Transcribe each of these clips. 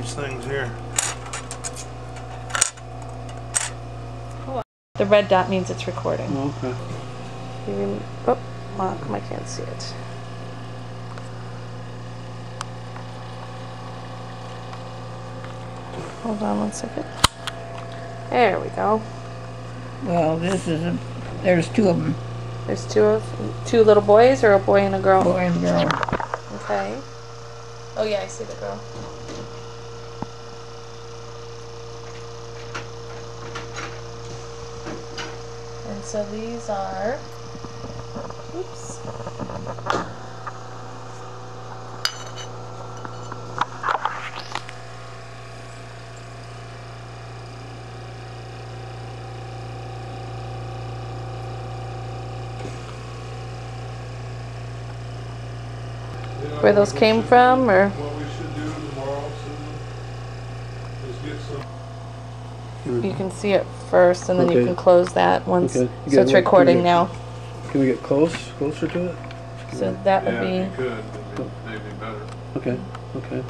these things here. The red dot means it's recording. Oh, okay. You oh, well, come, I can't see it. Hold on one second. There we go. Well, this is a, there's two of them, There's two of two little boys or a boy and a girl. boy and girl. Okay. Oh yeah, I see the girl. So these are. Oops. Where those came from, or What we should do tomorrow, Susan, is get some, you can see it first, and then you Okay. can close that once. Okay. You So get it's what- recording you- now. Can we get close, closer to it? So that would yeah, be. if you could, it'd be, they'd be better. Okay, okay.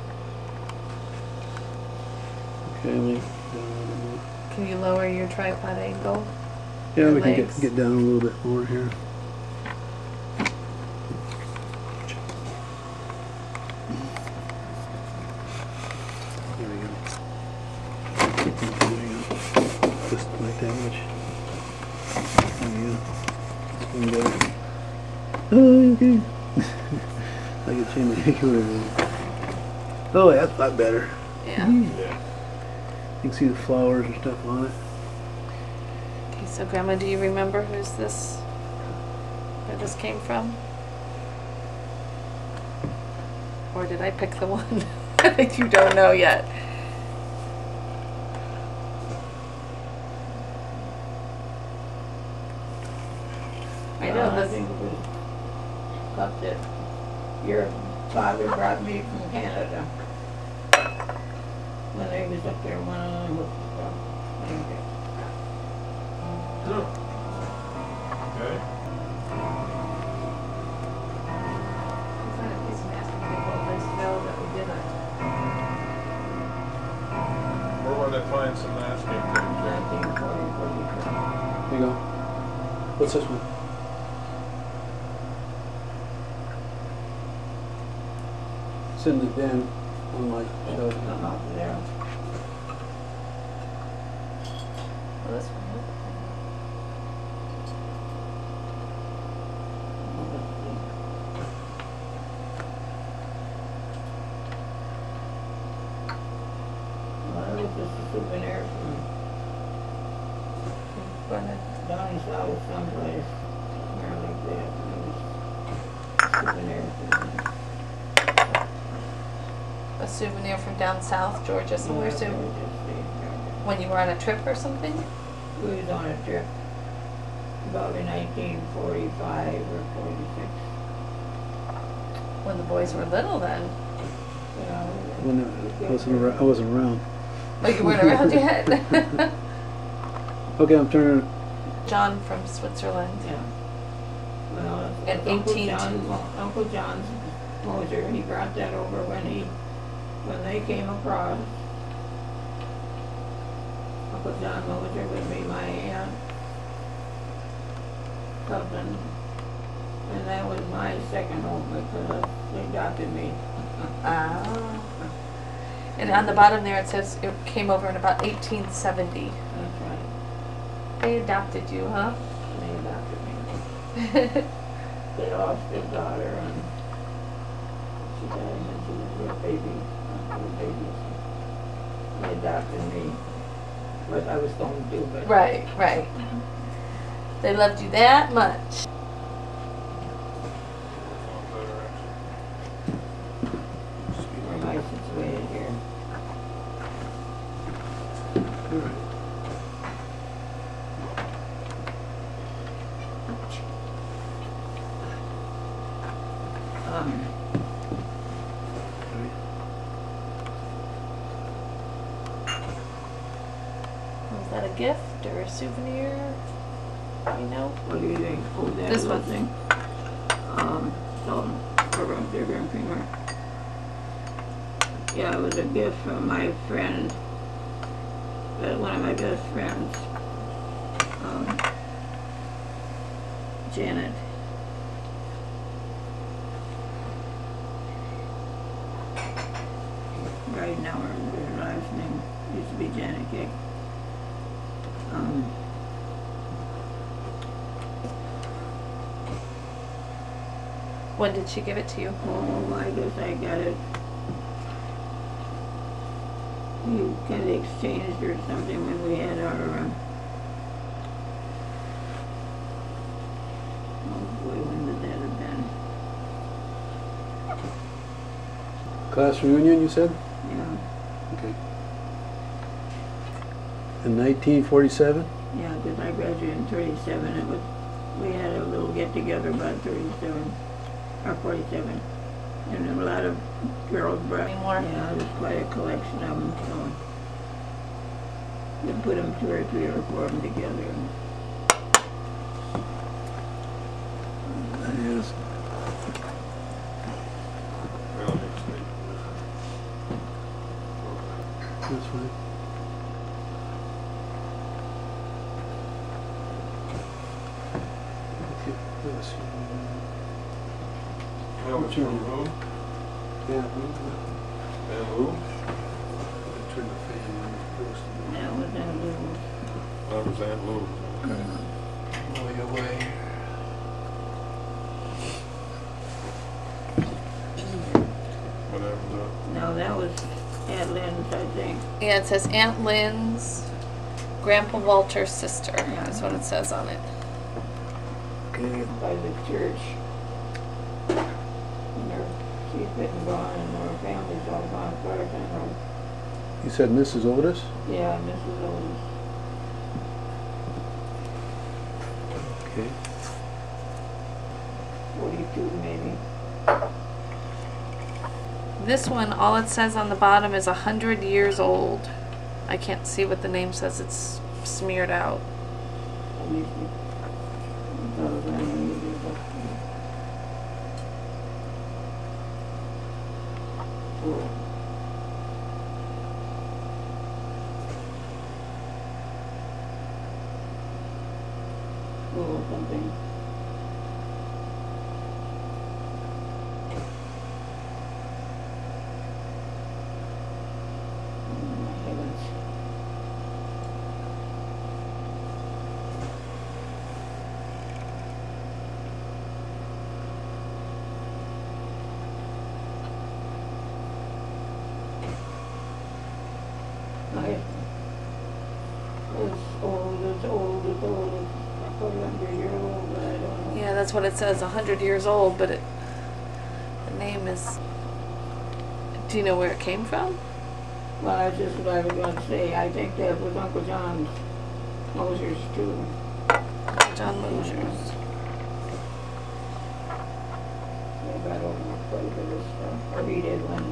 Okay, let me, uh, Can you lower your tripod angle? yeah, Your we can legs. get, get down a little bit more here. There we go. There we go. Just like that much. There we go. It's one better. Oh, okay. I can change my. Oh, that's a lot better. Yeah. You Yeah. can see the flowers and stuff on it. Okay, so Grandma, do you remember who's this? Where this came from? Or did I pick the one that you don't know yet? I know Uh, I this. think it was stuff that your father brought me from Canada. When I was up there, when I was, uh, Okay. Where would I find some masking tape there? nineteen forty, forty-two. There you go. What's this one? It's in the den on my shelf. Come up there. Well, this one. Well, it was just a souvenir from Go ahead. down south someplace, somewhere like that. and It was souvenir from A souvenir from down south, Georgia, somewhere. So Georgia when you were on a trip or something? We was on a trip about in nineteen forty-five or forty-six, When the boys were little, then. you know. When I wasn't around, I wasn't around. Oh, you weren't around yet. Okay, I'm turning. John from Switzerland. Yeah. Well, At Uncle 18 John, Mo- Uncle John's Moser, he brought that over when he, when they came across. Uncle John Moser would be my aunt, cousin, and that was my second home because they adopted me. Ah. And on the bottom there it says it came over in about 1870. That's right, They adopted you, huh? they adopted me. They lost their daughter and she died when she was a baby, baby. so They adopted me, what I was going to do, but. right, right. They loved you that much. Where am I situated here? Um, Was that a gift or a souvenir? You know? what do you think? Oh, that This little one. thing. Um, so, for a bigger and creamer. Yeah, it was a gift from my friend, uh, one of my best friends, um, Janet. Right now, her, her last name used to be Janet Kick. Um, When did she give it to you? Oh, I guess I got it. You kind of exchanged or something when we had our, um, oh boy, when did that have? Class reunion, you said? 1947? Yeah, because I graduated in 37. It was, we had a little get-together about 37 or 47. And a lot of girls brought more. Yeah, there's quite a collection of them. So we put them two or three or four of them together. Yes. That's way. Okay, let's see. That was from who? Yeah, And who? turn the fan on. that was in little, That was Aunt Lou. Okay. Way away. Whatever that. no, that was Aunt Lynn's, I think. Yeah, it says Aunt Lynn's Grandpa Walter's sister. That's what it says on it. Okay, by the church. And her, she's been gone and her family's all gone far down. you said Mrs. Otis? Yeah, Mrs. Otis. Okay. Forty-two maybe. This one, all it says on the bottom is a hundred years old. I can't see what the name says. It's smeared out. Least we- we thought it was unusual, but- Cool. Cool something. Oh, my heavens. I was old, as old, as old, as a couple hundred year old, but I don't know. Yeah, that's what it says. A hundred years old, but it the name is. Do you know where it came from? Well, that's just what I was gonna say, I think that was Uncle John's, Mosier's too. John Mosier's. They got over quite a bit of stuff, or he did when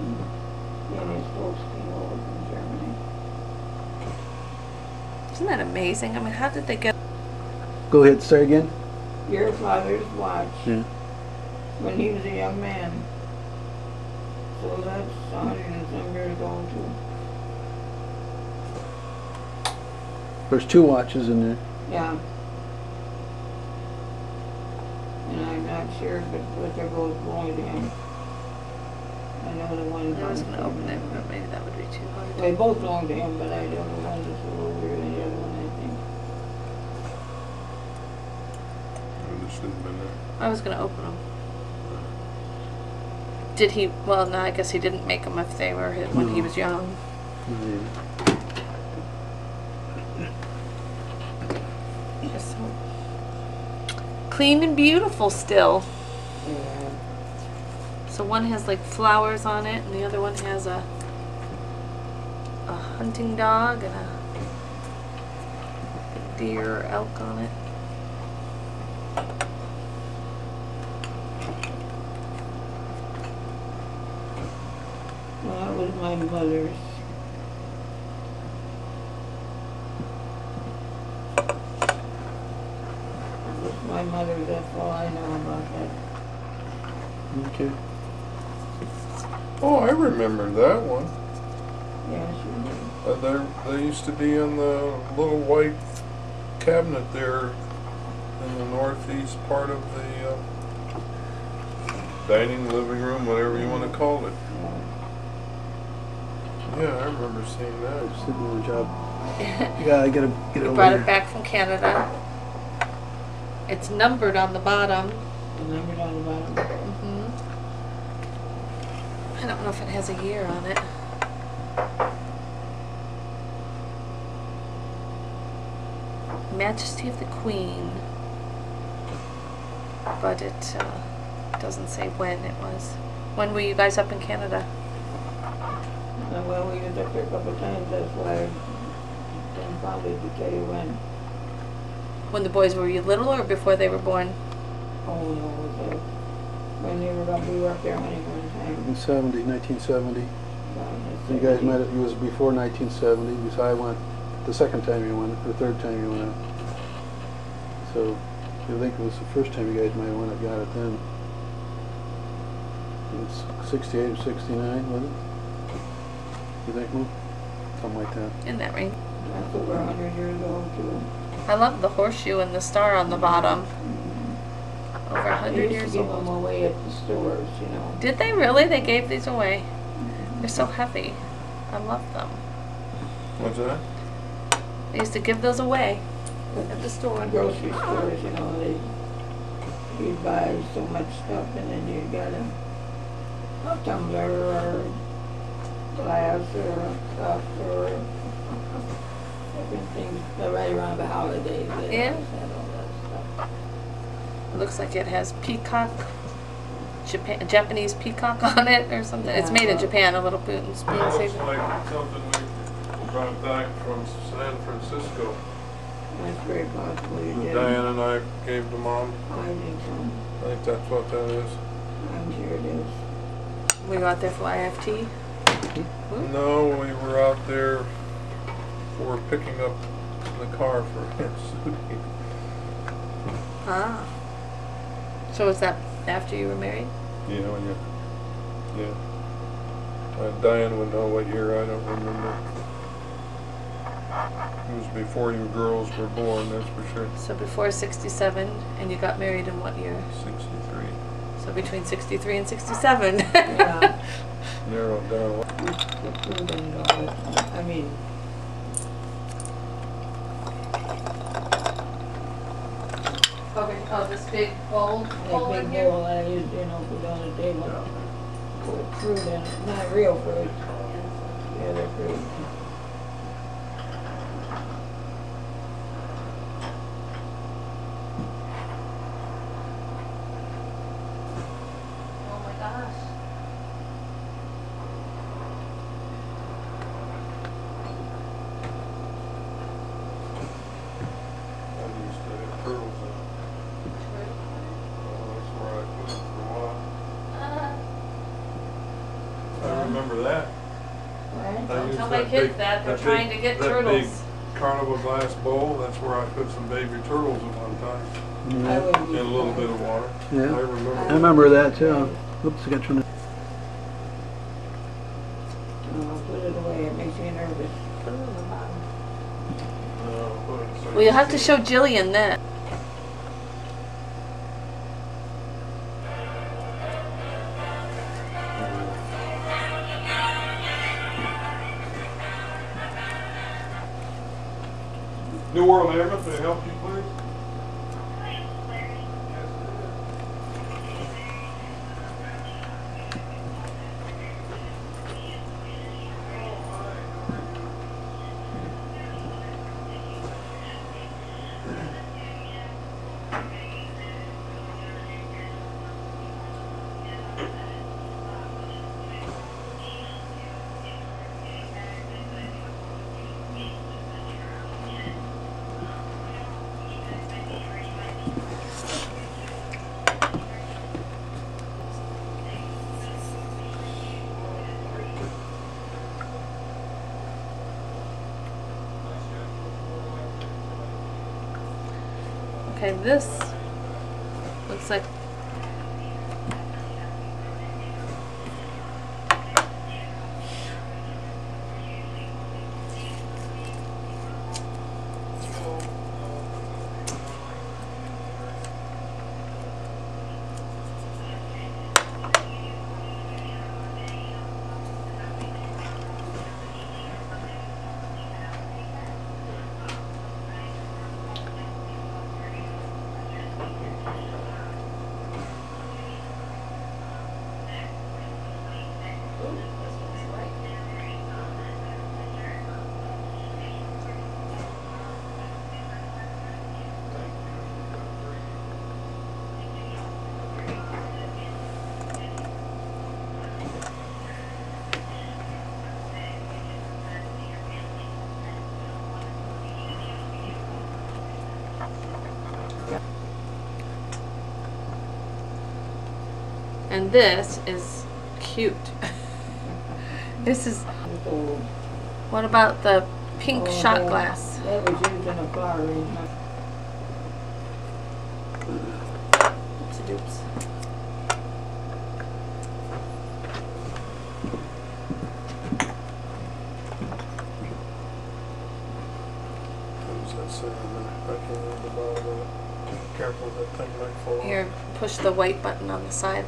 he and his folks came over from Germany. Isn't that amazing? I mean, how did they get? Go ahead, start again. Your father's watch, Yeah. when he was a young man. So that's a hundred and some years old too. There's two watches in there. Yeah. And I'm not sure, but, but they're both going to him. I know the one. I was gonna open it, but maybe that would be too hard. They both belong to him, but I don't know one that's a little older than the other one, I think. Or this shouldn't have been there. I was gonna open them. Did he? Well, no, I guess he didn't make them if they were his, when he was young. Yeah. Just so clean and beautiful still. Yeah. So one has like flowers on it, and the other one has a a hunting dog and a deer or elk on it. That was my mother's. That was my mother's, that's all I know about that. Okay. Oh, I remember that one. Yeah, she did. Uh, they they used to be in the little white cabinet there in the northeast part of the uh, dining living room, whatever you want to call it. Yeah. Yeah, I remember seeing that. Sitting on the job. Yeah, I gotta get it We brought here. it back from Canada. It's numbered on the bottom. The number down the bottom. hmm I don't know if it has a year on it. Majesty of the Queen. But it uh, doesn't say when it was. When were you guys up in Canada? And well, we was up there a couple of times, that's why I can probably to tell you when. When the boys were you little or before they were born? Oh, no, it was, uh, when they were up, we were up there honey one time. In 70, 1970. um, You guys met, it it was before 1970, because I went, the second time you went, the third time you went. So, I think it was the first time you guys might have went up, got it then. It was 68 or 69, wasn't it? You think, Lou? Something like that. In that ring. That's over hundred years old too. I love the horseshoe and the star on the bottom. Mm-hmm. Over a They hundred used years to give them old. away at the stores, you know. Did they really? They gave these away. Mm-hmm. They're so heavy. I love them. What's that? They used to give those away at the store. grocery stores, you know, they, you buy so much stuff and then you gotta, a tumbler or glass or uh, stuff or everything things, right around the holidays, they Yeah. always had all that stuff. It looks like it has peacock, Japan, Japanese peacock on it or something. It's made in Japan. A little spoon, spoon That looks saver. like something we brought back from San Francisco. That's very possible you did. Diane and I gave to mom. I think so, I think that's what that is. I'm sure it is. We got out there for IFT. No, we were out there for picking up the car for Aunt Sudie. Ah. So was that after you were married? Yeah, yeah, yeah. Uh, Diane would know what year, I don't remember. It was before you girls were born, that's for sure. So before 67, and you got married in what year? Sixty-three. So between 63 and 67. Yeah. Narrowed down. The food and all that, I mean, Okay, oh, this big bowl, bowl in big here? bowl uh, I used, you know, put on the table. Put fruit in it, not real fruit, the other fruit. Oh my gosh. I used to have turtles in it. Well, that's where I put them for a while. I remember that. Right? I Don't used tell my that kids big- that, they're big- trying to get that turtles. big Carnival glass bowl, that's where I put some baby turtles at one time, I Yeah. in a little bit of water. Yeah. I remember. I remember that too. Oops, I got your, I'll put it away, it makes me nervous. Put it on the bottom. No, put it so Well, you'll have to show Jillian that. World Airman, may I help you please? Okay, this. Looks like And this is cute. this is. It's. What about the pink Oh, shot that- glass? That was used in a flower arrangement. Oops, doops. What does that say on there? I can't read the bottom of it. Careful, that thing might fall. Here, push the white button on the side.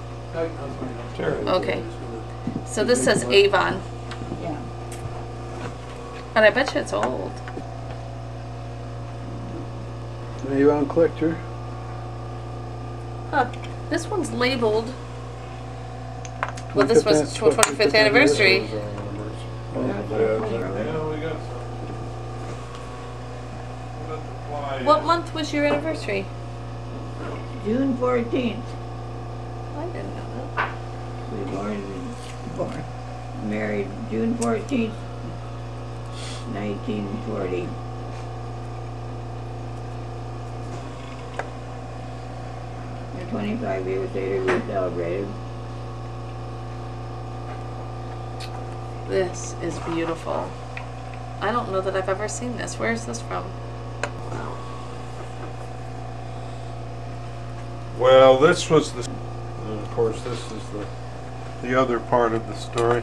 Sure. Okay. So this says Avon, Yeah. but I bet you it's old. Avon collector. Huh. This one's labeled. Well, 25th this was an- 25th anniversary. Yeah, what is that- I'm yeah, we got some. What about the fly? What month was your anniversary? June fourteenth, I didn't know that. we born, born, married June fourteenth, nineteen forty. And twenty-five years later, we celebrated. This is beautiful. I don't know that I've ever seen this. Where is this from? Wow. Well, this was the, and of course, this is the, the other part of the story.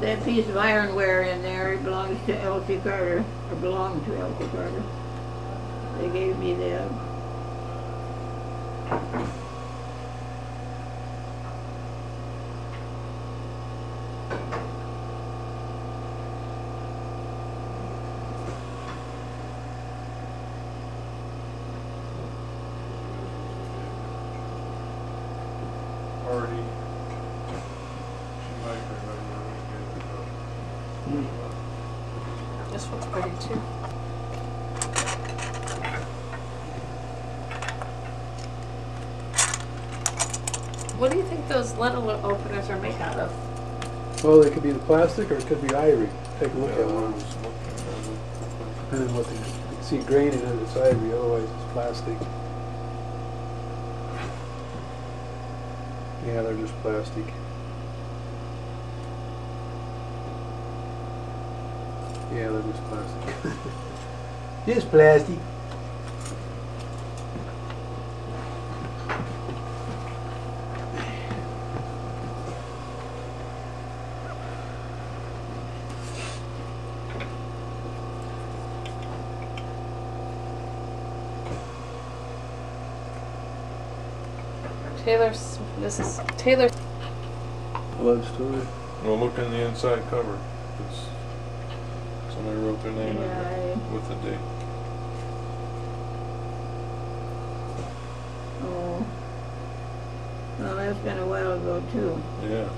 That piece of ironware in there it belongs to Elsie Carter, or belonged to Elsie Carter. They gave me that. Already. She might remember when we gave it up. Hmm. This one's pretty too. What do you think those little openers are made out of? Well, they could be the plastic or it could be ivory. Take a look Yeah, at I one. was looking. Depending on what they, you can see graining and it's ivory, otherwise it's plastic. Yeah, they're just plastic. Yeah, they're just plastic. just plastic. Taylor, S- this is Taylor. Love story. Well, look in the inside cover. It's, somebody wrote their name in Yeah, there with the date. Oh. Well, that's been a while ago too. Yeah.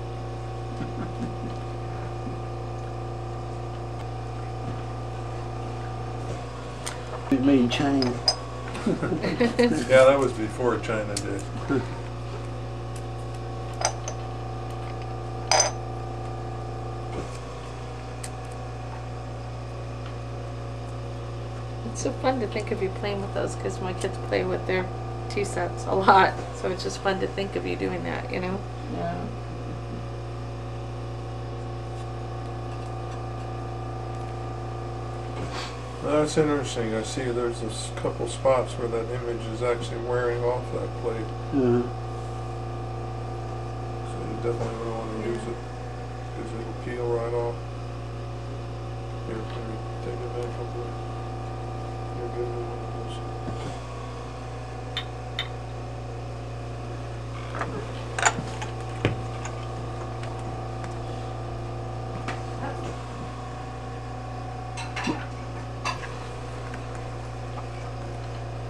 It's made in China. Yeah, that was before China did. It's so fun to think of you playing with those because my kids play with their tea sets a lot. So it's just fun to think of you doing that, you know? Yeah. Well, That's interesting. I see there's a couple spots where that image is actually wearing off that plate. Uh, So you definitely don't want to use it because it'll peel right off. Here, let me take it back a bit. You're good with one of those.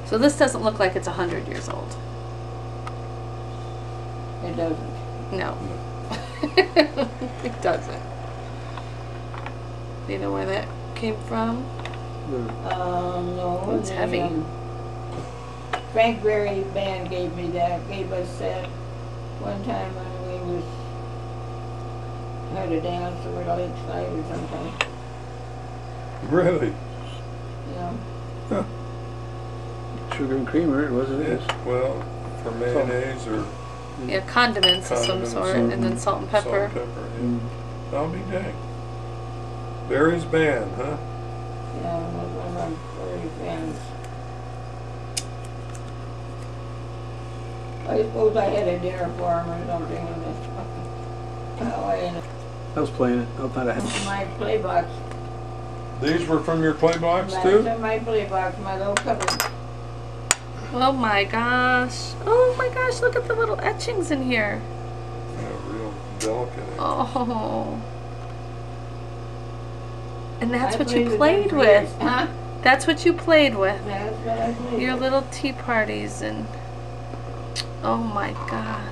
So this doesn't look like it's a hundred years old. It doesn't. No. it doesn't. Do you know where that came from? Um, no. It's the, heavy. um, Frank Berry Band gave me that, gave us that one time when we was, had a dance over the lakeside or something, Really? Yeah. know. Sugar and creamer, wasn't it? It's, well, for mayonnaise or Yeah, condiments of some Condiments, sort, and then salt and pepper. salt pepper. and pepper, yeah. Mm. I'll be dang. Barry's band, huh? Yeah, it was one of our. I suppose I had a dinner for him or something in this. Oh, I, I was playing it. I thought I had. my play box. These were from your play box That's too? in my play box, my little cupboard. Oh my gosh. Oh my gosh, look at the little etchings in here. Yeah, real delicate. Oh. And that's I what you played them with. Huh? That's what you played with. That's what I played Your with. little tea parties and oh my gosh.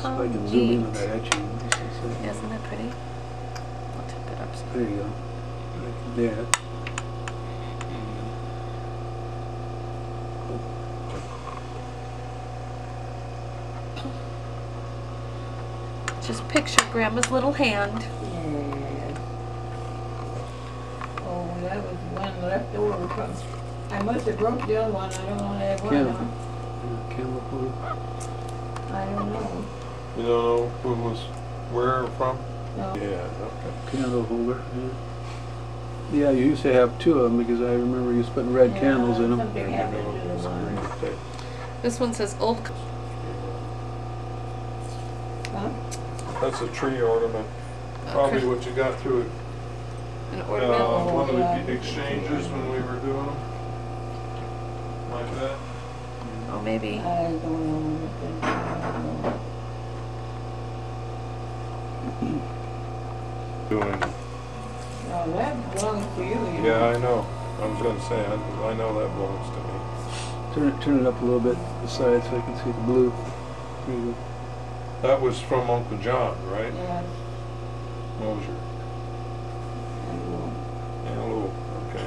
So How I can zoom in on that etching. Just. Isn't that pretty? I'll tip it up. so- There you go. Yeah. Just picture grandma's little hand. Yes. Oh, that was one left over from, I must have broke the other one, I don't know that one. Camel. huh? Yeah, Camel. I don't know. You don't know who was where from? No. Yeah, okay. Candle holder. Yeah. Yeah, you used to have two of them because I remember you putting red Yeah, candles in them. something happened to to the the one. This one says old. c- Huh? That's a tree ornament. Probably Chris- what you got through An uh, ornament. one of yeah. the exchanges when we were doing them. Like that. Oh, maybe. I don't know. I don't know. Doing. No, that belongs to you. you Yeah, know. I know. I was gonna say, I, I know that belongs to me. Turn it, turn it up a little bit, to the side, so I can see the blue. There you That was from Uncle John, right? Yes. Mosier. I will. Yeah, Lou, okay.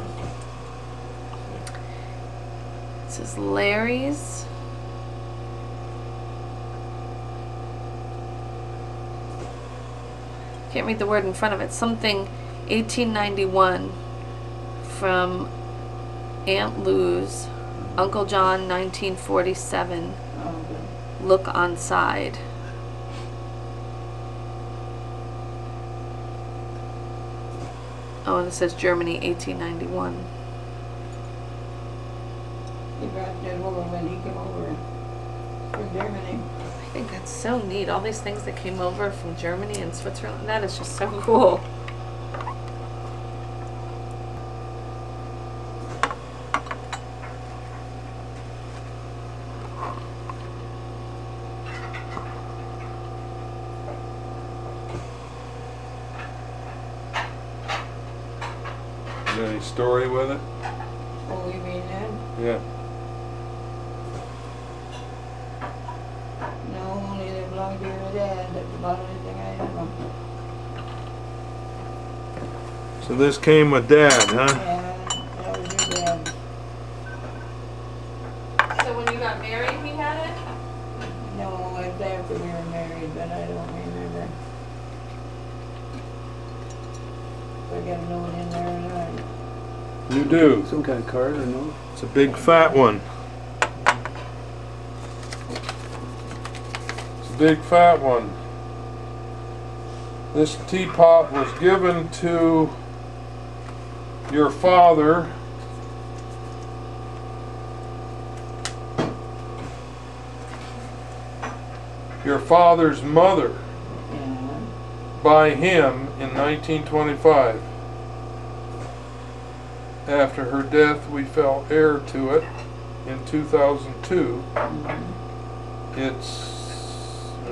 This is Larry's. Can't read the word in front of it. Something 1891 from Aunt Lou's. Uncle John 1947. Oh. Look on side. Oh, and it says Germany 1891. He brought that over when he came over from Germany. I think that's so neat. All these things that came over from Germany and Switzerland. That is just so cool. Is there any story with it? Oh, you mean that? Yeah. No, only they belong to your dad. About the only thing I. So this came with Dad, huh? Yeah, that was your dad. So when you got married, he had it? No, it's after we were married, but I don't remember. If I got a note in there or not. You do. Some kind of card or no? It's a big fat one. It's a big fat one. This teapot was given to your father your father's mother Yeah. by him in 1925. After her death, we fell heir to it in 2002. Mm-hmm. It's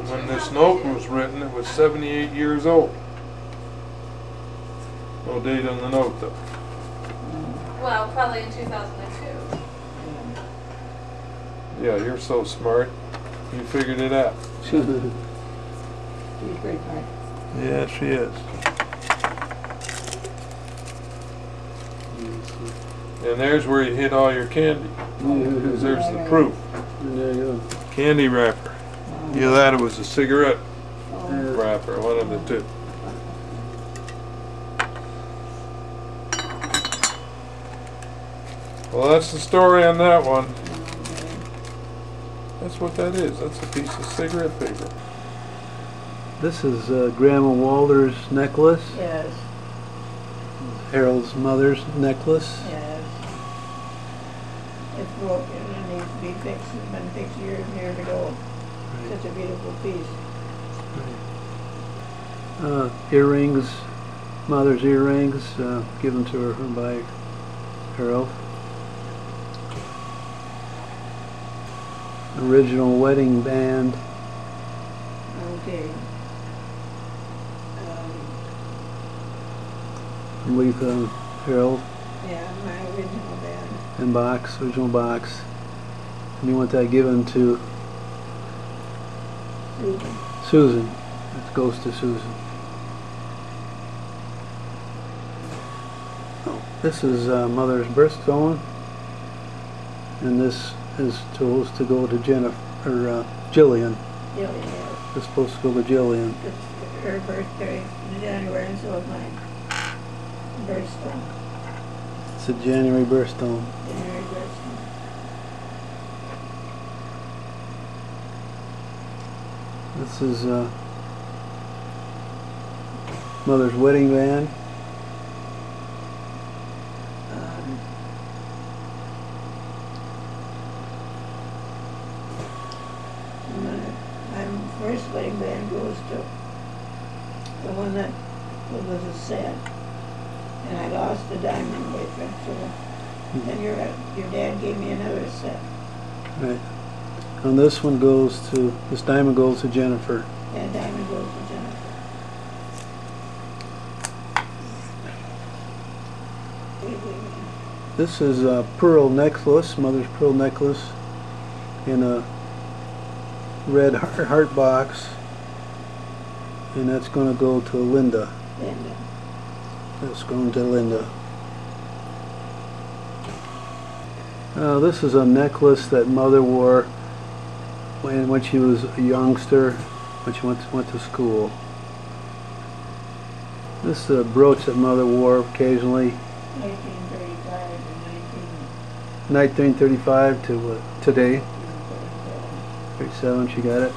when this note was written, it was 78 years old. No date on the note though. Well, probably in 2002. Yeah, you're so smart. You figured it out. She's pretty smart. Yeah, she is. And there's where you hid all your candy. 'cause there's the proof. There you Candy wrapper. Either that it was a cigarette go. Wrapper, one of the two. Well, that's the story on that one. That's what that is. That's a piece of cigarette paper. This is uh, Grandma Walter's necklace, Yes, Harold's mother's necklace. yes. It's broken and needs to be fixed, it's been fixed years and years ago. Such a beautiful piece. Uh, earrings, mother's earrings, uh, given to her by Harold. Original wedding band. Okay. Um, Letha and Harold yeah, my original band. and box, original box. And you want that given to Susan. Susan. It goes to Susan. Oh, This is uh, Mother's birthstone. And this is tools to go to Jennifer, or uh, Jillian. Jillian. It's supposed to go to Jillian. It's her birthday in January, and so is mine. Birthstone, It's a January birthstone. January birthstone. This is uh, Mother's wedding band. Um, my, my first wedding band goes to the one that was a set. And I lost the diamond it, so then your, your dad gave me another set. Right. And this one goes to, this diamond goes to Jennifer. That diamond goes to Jennifer. This is a pearl necklace, mother's pearl necklace in a red heart, heart box. And that's going to go to Linda. Linda. That's going to Linda. Uh, this is a necklace that mother wore when, when she was a youngster, when she went, went to school. This is a brooch that mother wore occasionally, 1935 and 1937. 1935 to uh, today. 37, she got it.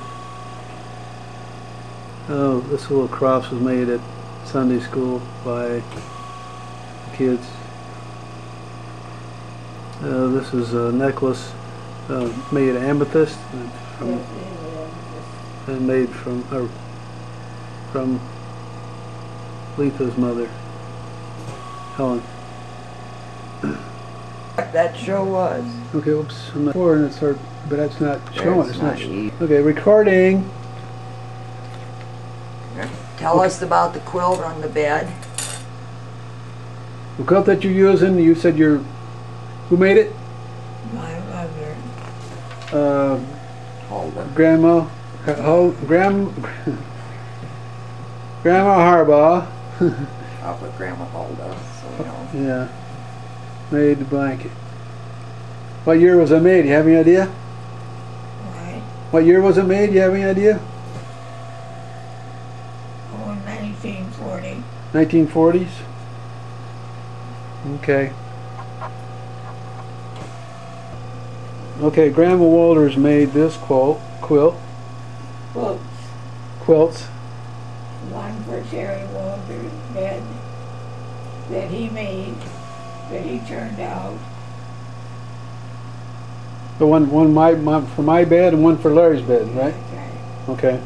Oh, this little cross was made at Sunday school by kids. Uh, this is a necklace uh, made of amethyst from, and made from uh, from Letha's mother, Helen. That show was. Okay, oops, I'm not, four and it's hard, but that's not showing. It's It's not. not Okay, recording. Tell us about the quilt on the bed. The quilt that you're using, you said you're, who made it? My mother. Uh, Hold them. Grandma, oh, Grand, Grandma Harbaugh, I'll put Grandma hold us, so you know. yeah, made the blanket. What year was it made? You have any idea? Right. What year was it made? You have any idea? Oh, 1940. 1940s? Okay. Okay, Grandma Walters made this quilt, quilt, Quotes. quilts. One for Terry Walter's bed that he made, that he turned out. The one, one my, my, for my bed and one for Larry's bed, right? Okay. Okay.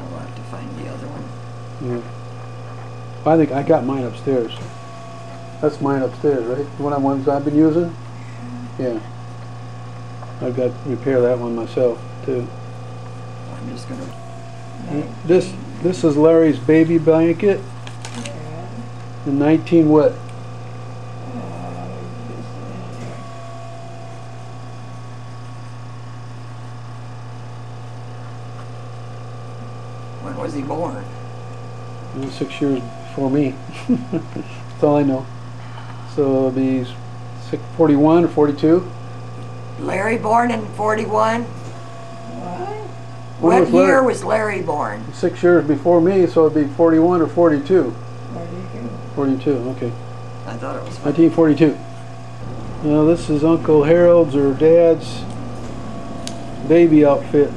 I'll have to find the other one. Yeah. I think I got mine upstairs. That's mine upstairs, right? One of the ones I've been using? Yeah. I've got to repair that one myself too. I'm just gonna, This this is Larry's baby blanket Yeah. in 19 what? Just a minute here. when was he born? Six years before me. That's all I know. So it'll be six, 41 or 42? Larry born in forty-one? What? What was Larry- year was Larry born? Six years before me, so it'd be 41 or 42? What do you do? 42, okay. I thought it was. 1942. Now this is Uncle Harold's or Dad's baby outfit.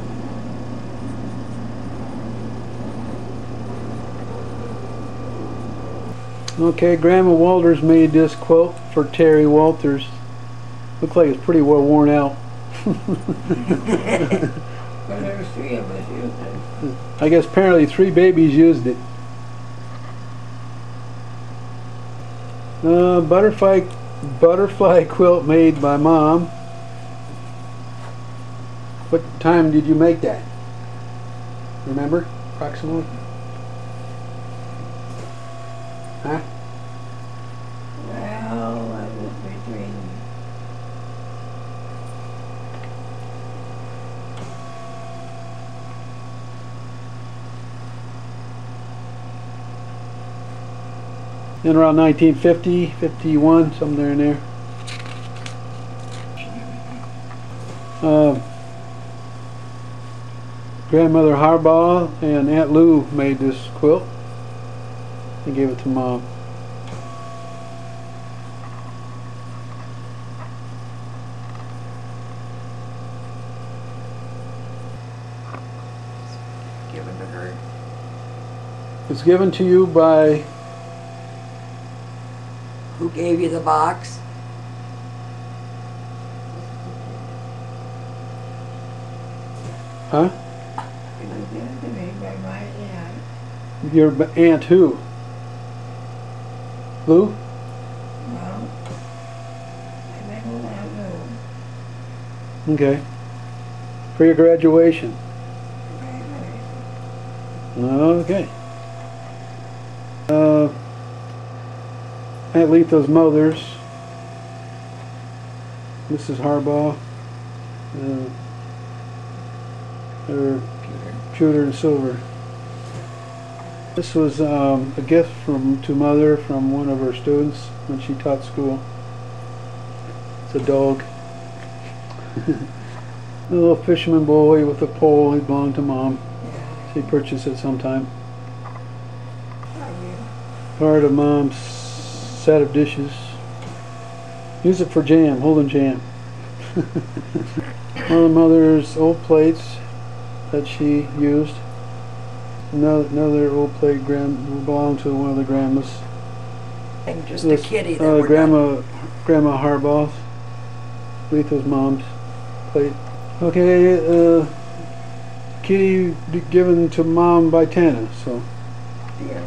Okay, Grandma Walters made this quilt for Terry Walters. Looks like it's pretty well worn out. There's three of us using it. I guess apparently three babies used it. Uh, butterfly butterfly quilt made by mom. What time did you make that? Remember, approximately? Huh? Well, that was between, In around 1950, 51, somewhere in there. Um, grandmother Harbaugh and Aunt Lou made this quilt. They gave it to mom. Given to her. It's given to you by Who gave you the box? huh? it was given to me by my aunt. Your aunt who? Lou? Well, I met with Aunt Lou. Okay. For your graduation. Okay. Uh, Aunt Letha's mother's. Mrs. Harbaugh. Uh, her pewter and silver. This was um, a gift from to mother from one of her students when she taught school. It's a dog. a little fisherman boy with a pole. He belonged to mom. She purchased it sometime. Part of mom's set of dishes. Use it for jam, holding jam. One of the mother's old plates that she used. Another, another old plate grand belonged to one of the grandmas. And just a kitty that uh, we're done. grandma, grandma Harbaugh, Letha's mom's plate. Okay, uh, kitty given to mom by Tana. So Yeah.